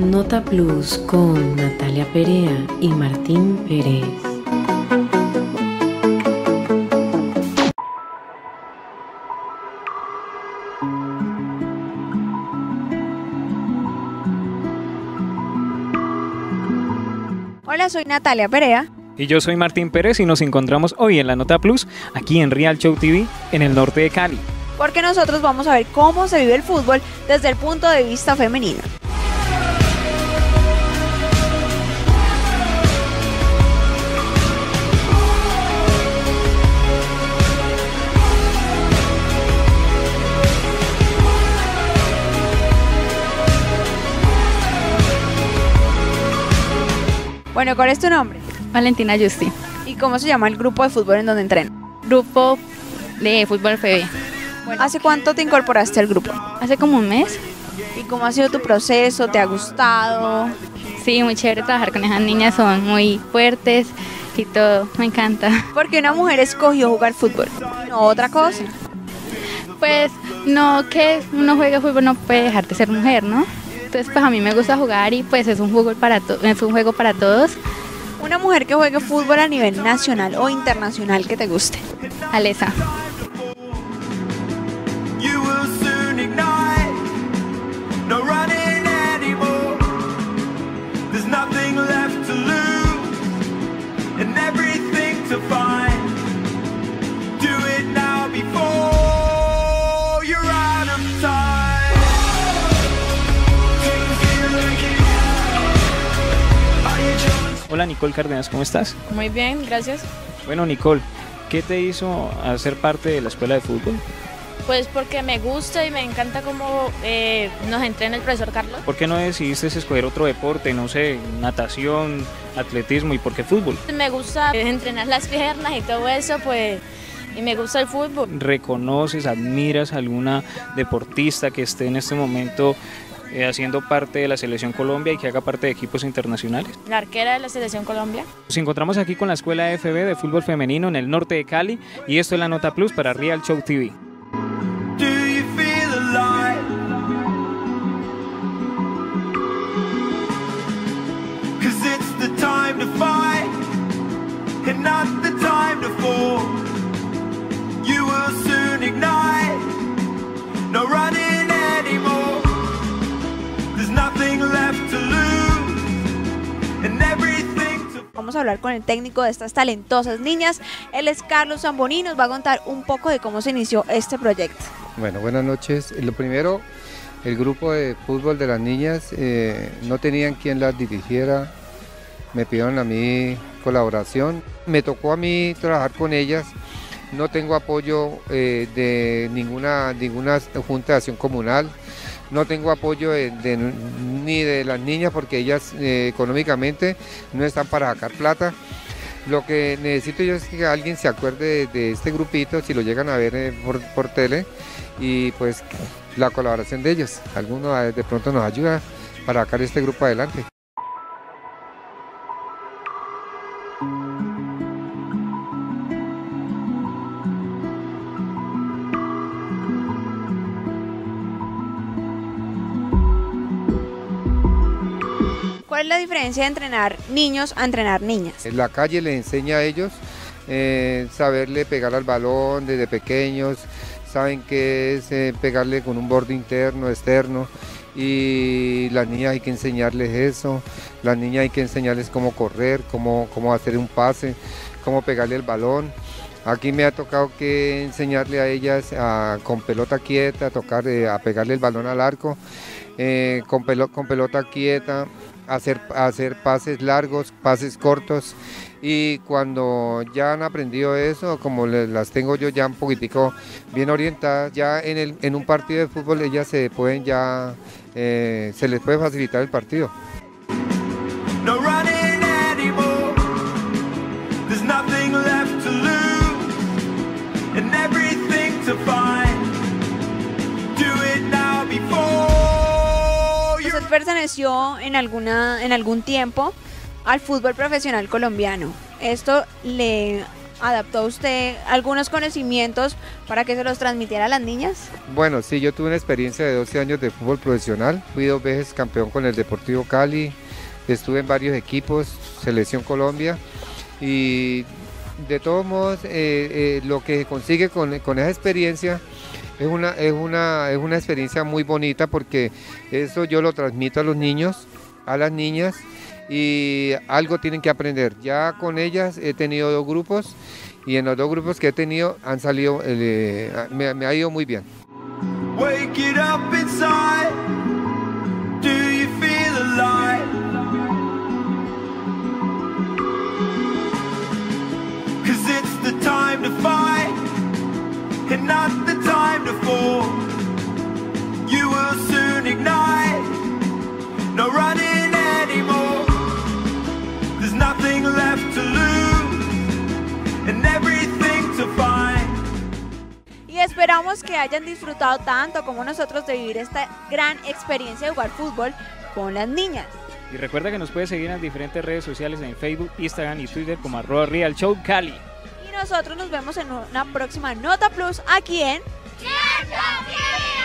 Nota Plus con Natalia Perea y Martín Pérez. Hola, soy Natalia Perea. Y yo soy Martín Pérez y nos encontramos hoy en la Nota Plus, aquí en Real Show TV, en el norte de Cali. Porque nosotros vamos a ver cómo se vive el fútbol desde el punto de vista femenino. Bueno, ¿cuál es tu nombre? Valentina Justi, ¿Y cómo se llama el grupo de fútbol en donde entrenan? grupo de fútbol FB. ¿Hace cuánto te incorporaste al grupo? Hace como un mes, ¿Y cómo ha sido tu proceso? ¿Te ha gustado? sí, muy chévere trabajar con esas niñas, son muy fuertes y todo, me encanta. Porque una mujer escogió jugar fútbol, no otra cosa. Pues no que uno juegue fútbol no puede dejar de ser mujer, ¿no? Entonces pues a mí me gusta jugar y pues es un juego para es un juego para todos. Una mujer que juegue fútbol a nivel nacional o internacional que te guste. Alesa. Hola Nicole Cárdenas, ¿cómo estás? Muy bien, gracias. Bueno Nicole, ¿qué te hizo hacer parte de la escuela de fútbol? Pues porque me gusta y me encanta cómo eh, nos entrena el profesor Carlos. ¿Por qué no decidiste escoger otro deporte, no sé, natación, atletismo y por qué fútbol? Me gusta eh, entrenar las piernas y todo eso, pues, y me gusta el fútbol. ¿Reconoces, admiras a alguna deportista que esté en este momento eh, haciendo parte de la selección Colombia y que haga parte de equipos internacionales? La arquera de la Selección Colombia. Nos encontramos aquí con la Escuela FB de Fútbol Femenino en el norte de Cali y esto es la Nota Plus para Real Show TV. And not the time to fall. You will soon Vamos a hablar con el técnico de estas talentosas niñas. Él es Carlos Zamboni nos va a contar un poco de cómo se inició este proyecto. Bueno, buenas noches. Lo primero, el grupo de fútbol de las niñas eh, no tenían quien las dirigiera. Me pidieron a mí colaboración. Me tocó a mí trabajar con ellas. No tengo apoyo eh, de ninguna, ninguna junta de acción comunal. No tengo apoyo ni de las niñas porque ellas eh, económicamente no están para sacar plata. Lo que necesito yo es que alguien se acuerde de, este grupito, si lo llegan a ver eh, por, por tele, y pues la colaboración de ellos. Alguno eh, de pronto nos ayuda para sacar este grupo adelante. ¿Cuál es la diferencia de entrenar niños a entrenar niñas? En la calle les enseña a ellos eh, saberle pegar al balón desde pequeños, saben qué es eh, pegarle con un borde interno, externo, y las niñas hay que enseñarles eso, las niñas hay que enseñarles cómo correr, cómo, cómo hacer un pase, cómo pegarle el balón. Aquí me ha tocado que enseñarle a ellas con pelota quieta, a tocar, eh, a pegarle el balón al arco, con, pelo- con pelota quieta, hacer, hacer pases largos, pases cortos. Y cuando ya han aprendido eso, como las tengo yo ya un poquitico bien orientadas, ya en, el, en un partido de fútbol ellas se pueden ya, eh, se les puede facilitar el partido. Perteneció en, alguna, en algún tiempo al fútbol profesional colombiano. ¿Esto le adaptó usted algunos conocimientos para que se los transmitiera a las niñas? Bueno, sí, yo tuve una experiencia de 12 años de fútbol profesional. Fui dos veces campeón con el Deportivo Cali. Estuve en varios equipos, Selección Colombia. Y de todos modos, eh, eh, lo que se consigue con, con esa experiencia es una, es, una, es una experiencia muy bonita porque eso yo lo transmito a los niños, a las niñas y algo tienen que aprender. Ya con ellas he tenido dos grupos y en los dos grupos que he tenido han salido, eh, me, ha ido muy bien. Y esperamos que hayan disfrutado tanto como nosotros de vivir esta gran experiencia de jugar fútbol con las niñas. Y recuerda que nos puedes seguir en las diferentes redes sociales en Facebook, Instagram y Twitter como arroba Real Show Cali. Y nosotros nos vemos en una próxima Nota Plus aquí en... ¡Cierto,